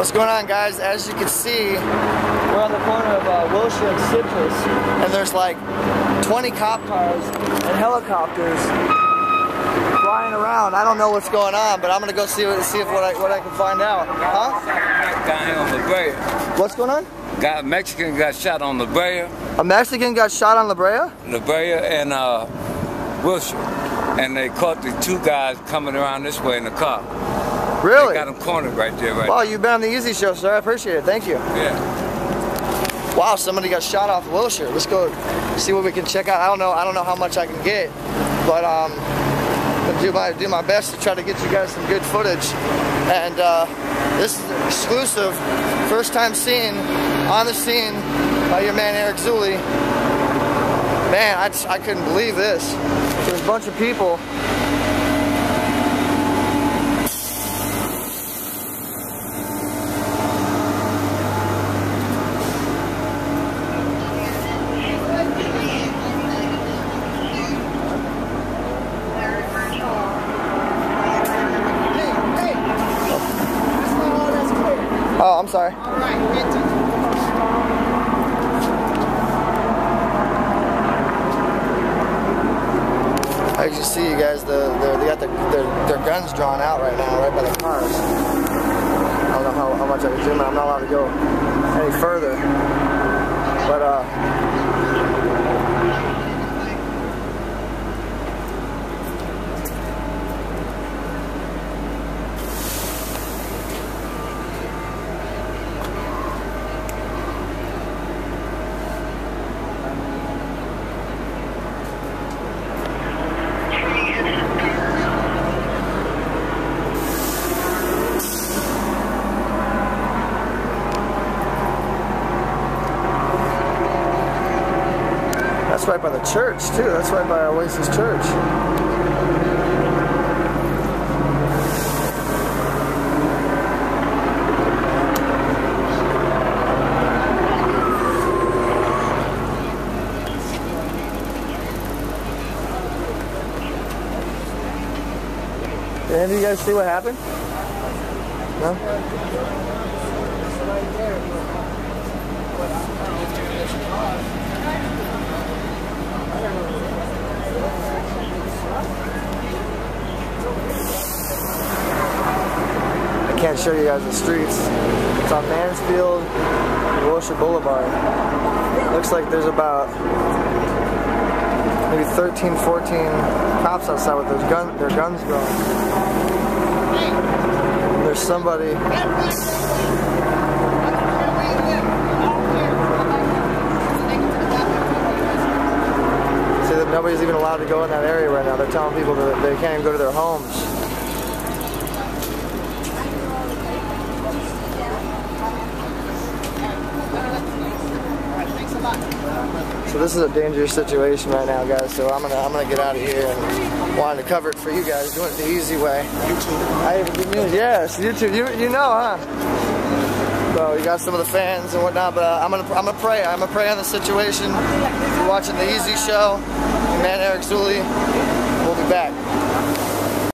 What's going on guys? As you can see, we're on the corner of uh, Wilshire and Citrus, and there's like 20 cop cars and helicopters flying around. I don't know what's going on, but I'm gonna go see what see if what I what I can find out. Huh? Here on La Brea. What's going on? Got Mexican got shot on La Brea, A Mexican got shot on La Brea? La Brea and uh, Wilshire, and they caught the two guys coming around this way in the car. Really? They got them cornered right there, right. Wow, you've been on the EZ Show, sir. I appreciate it. Thank you. Yeah. Wow, somebody got shot off Wilshire. Let's go see what we can check out. I don't know. I don't know how much I can get, but um, I'll do my do my best to try to get you guys some good footage. And uh, this is exclusive, first time seen on the scene by your man Eric Zuley. Man, I, just- I couldn't believe this. There's a bunch of people. As you see, you guys, the, the, they got the, their, their guns drawn out right now, right by the cars. I don't know how, how much I can zoom in. I'm not allowed to go any further. But, uh, right by the church, too. That's right by Oasis Church. Did you guys see what happened? No? Can't show you guys the streets. It's on Mansfield and Wilshire Boulevard. Looks like there's about maybe 13, 14 cops outside with those gun, their guns going. There's somebody. See that nobody's even allowed to go in that area right now. They're telling people that they can't even go to their homes. So this is a dangerous situation right now, guys. So I'm gonna I'm gonna get out of here and wanted to cover it for you guys, doing it the easy way. YouTube. I. Yes, YouTube. You you know, huh? So you got some of the fans and whatnot, but uh, I'm gonna I'm gonna pray. I'm gonna pray on the situation. If you're watching the EZ Show, man Eric Zuley. We'll be back.